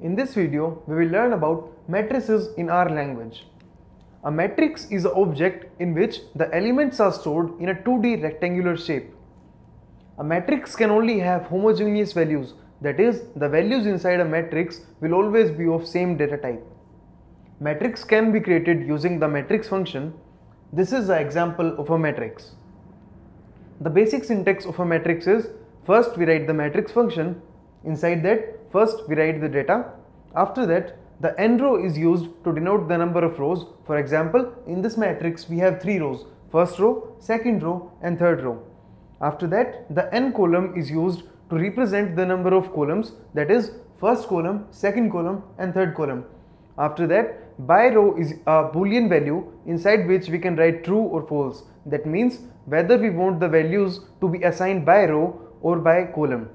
In this video, we will learn about matrices in R language. A matrix is an object in which the elements are stored in a 2D rectangular shape. A matrix can only have homogeneous values, that is, the values inside a matrix will always be of same data type. Matrix can be created using the matrix function. This is an example of a matrix. The basic syntax of a matrix is first we write the matrix function, inside that First, we write the data. After that, the n row is used to denote the number of rows. For example, in this matrix, we have three rows, first row, second row and third row. After that, the n column is used to represent the number of columns that is first column, second column and third column. After that, by row is a boolean value inside which we can write true or false. That means whether we want the values to be assigned by row or by column.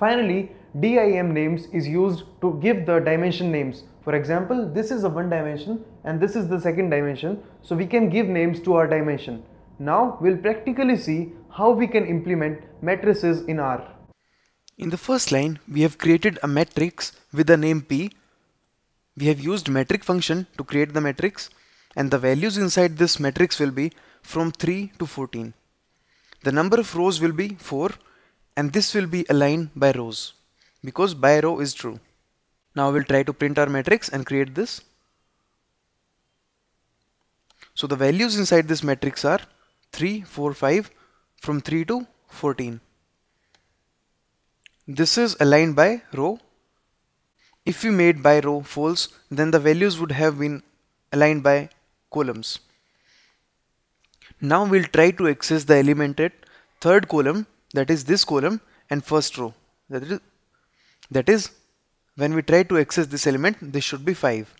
Finally, DIM names is used to give the dimension names. For example, this is a one dimension and this is the second dimension. So we can give names to our dimension. Now we'll practically see how we can implement matrices in R. In the first line, we have created a matrix with the name P. We have used matrix function to create the matrix and the values inside this matrix will be from 3 to 14. The number of rows will be 4 and this will be aligned by rows because by row is true. Now we'll try to print our matrix and create this. So the values inside this matrix are 3, 4, 5 from 3 to 14. This is aligned by row. If we made by row false, then the values would have been aligned by columns. Now we'll try to access the element at third column, that is this column, and first row, that is that is, when we try to access this element, this should be 5.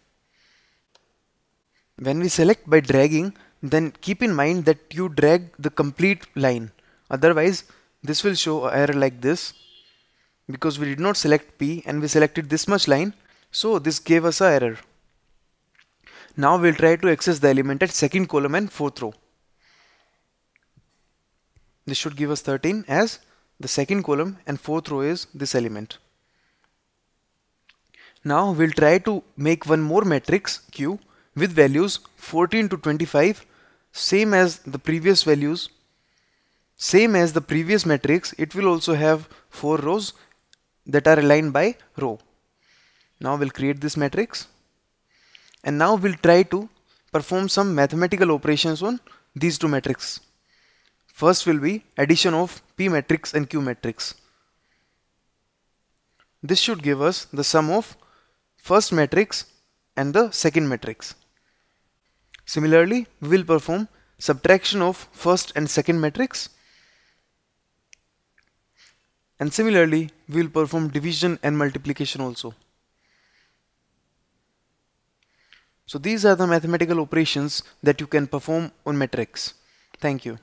When we select by dragging, then keep in mind that you drag the complete line. Otherwise, this will show an error like this because we did not select P and we selected this much line. So this gave us an error. Now we'll try to access the element at second column and fourth row. This should give us 13 as the second column and fourth row is this element. Now we'll try to make one more matrix Q with values 14 to 25 same as the previous values same as the previous matrix it will also have four rows that are aligned by row. Now we'll create this matrix and now we'll try to perform some mathematical operations on these two matrices. First will be addition of P matrix and Q matrix. This should give us the sum of first matrix and the second matrix. Similarly, we will perform subtraction of first and second matrix. And similarly, we will perform division and multiplication also. So these are the mathematical operations that you can perform on matrix. Thank you.